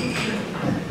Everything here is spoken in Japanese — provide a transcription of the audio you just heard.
です。